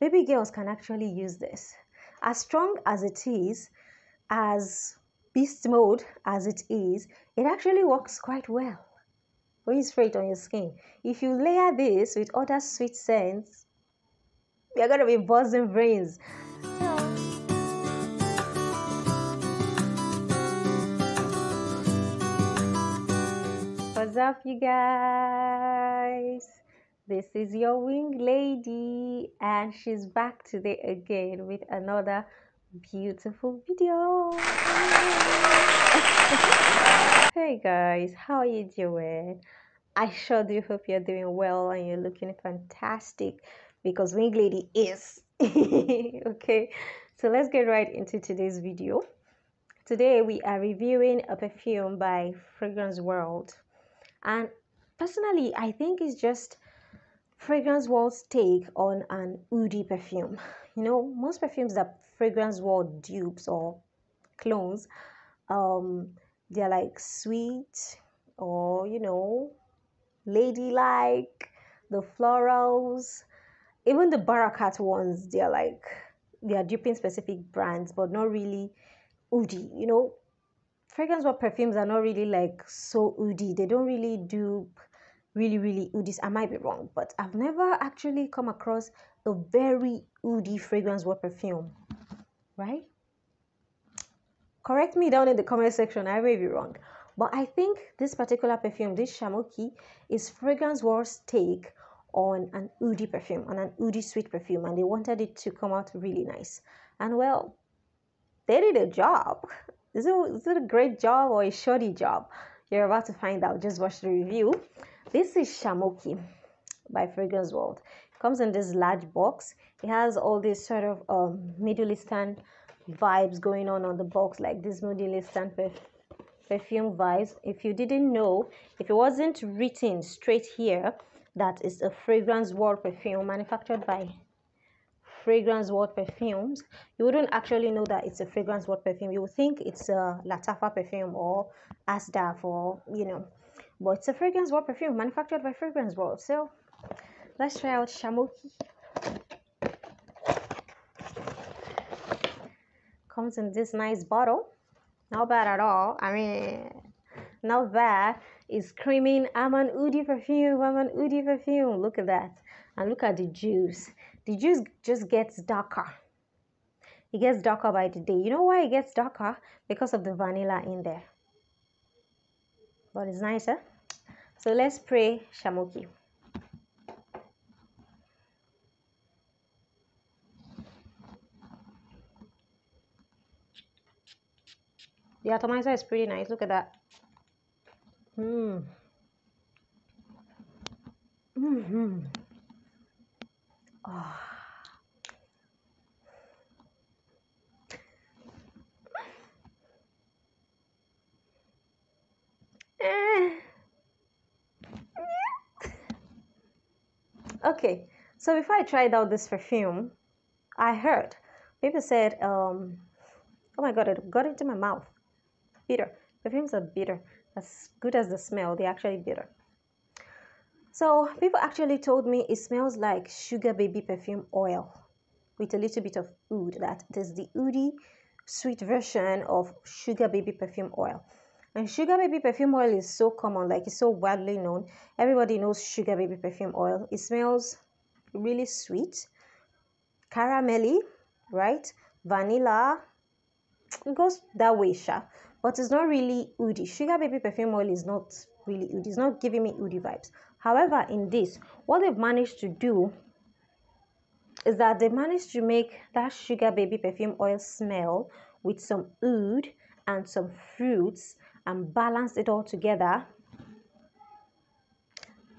baby girls can actually use this. As strong as it is, as beast mode as it is, it actually works quite well. When you spray it on your skin. If you layer this with other sweet scents, you're gonna be buzzing brains. What's up, you guys? This is your wing lady, and she's back today again with another beautiful video. hey guys, how are you doing? I sure do hope you're doing well and you're looking fantastic because Wing Lady is. okay, so let's get right into today's video. Today we are reviewing a perfume by Fragrance World, and personally, I think it's just Fragrance World's take on an Oudi perfume. You know, most perfumes that Fragrance World dupes or clones, um, they're like sweet or you know, ladylike. The florals, even the Barakat ones, they're like they are duping specific brands, but not really Oudi. You know, fragrance world perfumes are not really like so Oudi. They don't really dupe really, really oudis. I might be wrong, but I've never actually come across a very oudi fragrance or perfume, right? Correct me down in the comment section. I may be wrong, but I think this particular perfume, this Shamokhi, is fragrance world's take on an oudi perfume, on an oudi sweet perfume, and they wanted it to come out really nice. And well, they did a job. Is it, is it a great job or a shoddy job? You're about to find out. Just watch the review. This is Shamokhi by Fragrance World. It comes in this large box. It has all these sort of um, Middle Eastern vibes going on on the box, like this Middle Eastern perf perfume vibes. If you didn't know, if it wasn't written straight here, that is a Fragrance World perfume manufactured by Fragrance World perfumes, you wouldn't actually know that it's a Fragrance World perfume. You would think it's a Lattafa perfume or Asdaaf or, you know, but it's a fragrance world perfume manufactured by Fragrance World. So let's try out Shamokhi. Comes in this nice bottle. Not bad at all. I mean, not bad. It's screaming, I'm an Oudi perfume, I'm an Oudi perfume. Look at that. And look at the juice. The juice just gets darker. It gets darker by the day. You know why it gets darker? Because of the vanilla in there but it's nicer so let's pray shamokhi the atomizer is pretty nice look at that Hmm. Mm-hmm. Okay so before i tried out this perfume i heard people said um oh my god it got into my mouth bitter perfumes are bitter as good as the smell they're actually bitter so people actually told me it smells like sugar baby perfume oil with a little bit of oud that is the oudi sweet version of sugar baby perfume oil and sugar baby perfume oil is so common, like it's so widely known. Everybody knows sugar baby perfume oil. It smells really sweet, caramelly, right? Vanilla. It goes that way. But it's not really oudi. Sugar baby perfume oil is not really oudi. It's not giving me oudi vibes. However, in this, what they've managed to do is that they managed to make that sugar baby perfume oil smell with some oud and some fruits and balance it all together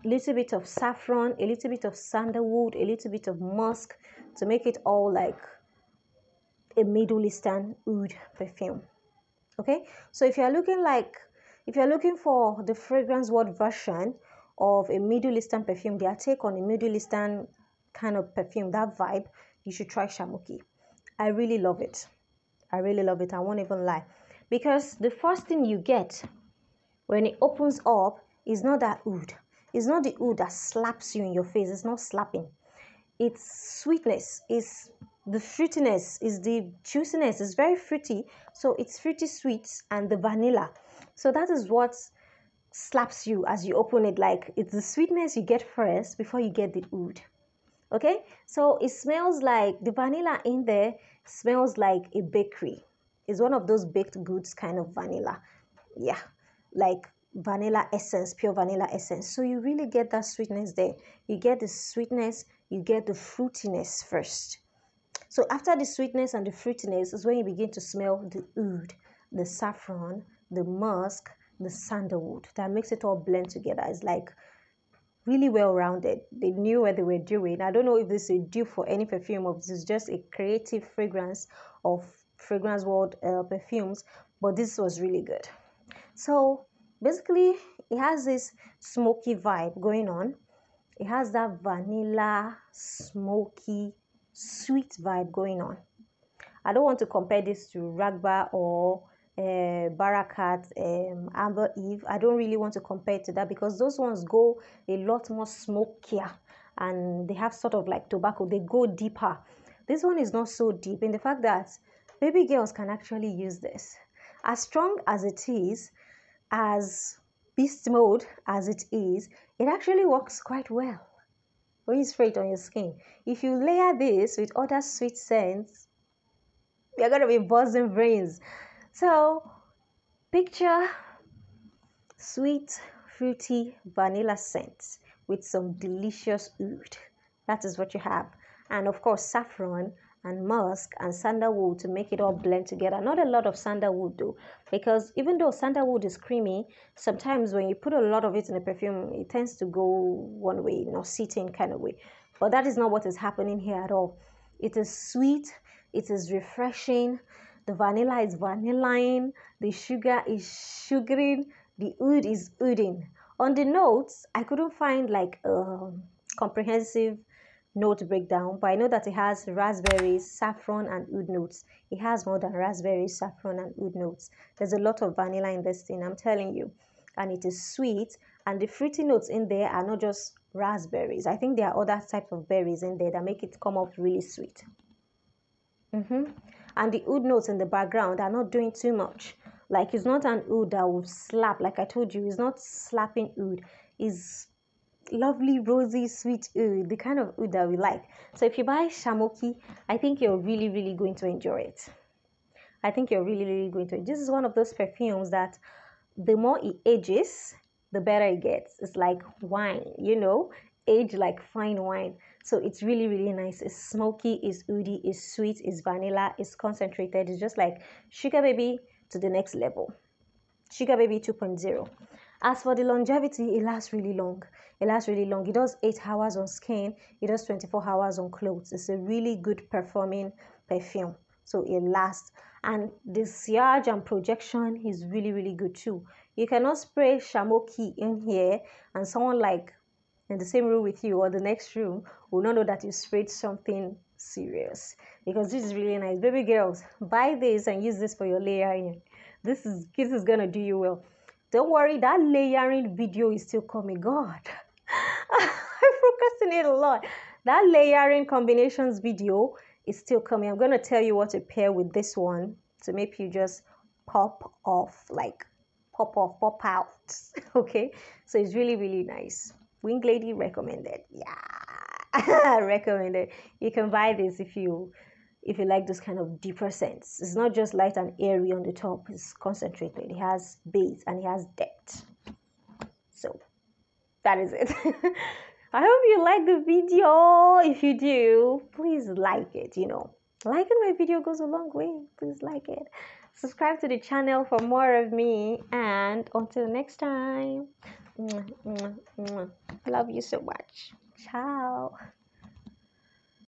little bit of saffron a little bit of sandalwood a little bit of musk to make it all like a middle eastern oud perfume okay so if you're looking like if you're looking for the fragrance world version of a middle eastern perfume their take on a middle eastern kind of perfume that vibe you should try shamokhi i really love it i really love it i won't even lie because the first thing you get when it opens up is not that oud. It's not the oud that slaps you in your face. It's not slapping. its sweetness is the fruitiness is the juiciness is very fruity so it's fruity sweet and the vanilla. So that is what slaps you as you open it like it's the sweetness you get first before you get the oud. Okay? So it smells like the vanilla in there smells like a bakery. It's one of those baked goods kind of vanilla. Yeah. Like vanilla essence pure vanilla essence. So you really get that sweetness there. You get the sweetness you get the fruitiness first so after the sweetness and the fruitiness is when you begin to smell the oud the saffron the musk the sandalwood that makes it all blend together it's like really well rounded. They knew what they were doing. I don't know if this is due for any perfume or this is just a creative fragrance of Fragrance World uh, perfumes, but this was really good. So basically, it has this smoky vibe going on. It has that vanilla, smoky, sweet vibe going on. I don't want to compare this to Raghba or uh, Barakat, um, Amber Eve. I don't really want to compare to that because those ones go a lot more smokier and they have sort of like tobacco, they go deeper. This one is not so deep in the fact that baby girls can actually use this. As strong as it is, as beast mode as it is, it actually works quite well when you spray it on your skin. If you layer this with other sweet scents, you're gonna be buzzing brains. So, picture sweet, fruity vanilla scent with some delicious oud. That is what you have. And of course, saffron and musk and sandalwood to make it all blend together. Not a lot of sandalwood though, because even though sandalwood is creamy, sometimes when you put a lot of it in a perfume, it tends to go one way, you know, sitting kind of way. But that is not what is happening here at all. It is sweet, it is refreshing, the vanilla is vanilline, the sugar is sugaring, the oud is ouding. On the notes, I couldn't find like a comprehensive note breakdown, but I know that it has raspberries, saffron, and oud notes. It has more than raspberries, saffron, and oud notes. There's a lot of vanilla in this thing, I'm telling you. And it is sweet, and the fruity notes in there are not just raspberries. I think there are other types of berries in there that make it come up really sweet. Mm-hmm and the oud notes in the background are not doing too much. Like it's not an oud that will slap, like I told you, it's not slapping oud. It's lovely, rosy, sweet oud, the kind of oud that we like. So if you buy Shamokhi, I think you're really, really going to enjoy it. I think you're really, really going to. This is one of those perfumes that the more it ages, the better it gets. It's like wine, you know, age like fine wine. So it's really, really nice. It's smoky, it's oody, it's sweet, it's vanilla, it's concentrated. It's just like Sugar Baby to the next level. Sugar Baby 2.0. As for the longevity, it lasts really long. It lasts really long. It does 8 hours on skin, it does 24 hours on clothes. It's a really good performing perfume. So it lasts. And the sillage and projection is really, really good too. You cannot spray Shamokhi in here and someone like in the same room with you or the next room will not know that you sprayed something serious because this is really nice baby girls buy this and use this for your layering this is this is gonna do you well don't worry that layering video is still coming god. I procrastinate a lot. That layering combinations video is still coming. I'm gonna tell you what to pair with this one to make you just pop off like pop off pop out okay? So it's really really nice. Wing Lady recommended. Yeah, recommended. You can buy this if you if you like this kind of deeper scents. It's not just light and airy on the top. It's concentrated. It has base and it has depth. So that is it. I hope you like the video. If you do, please like it. You know, liking my video goes a long way. Please like it. Subscribe to the channel for more of me. And until next time. Love you so much. Ciao.